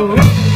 oh.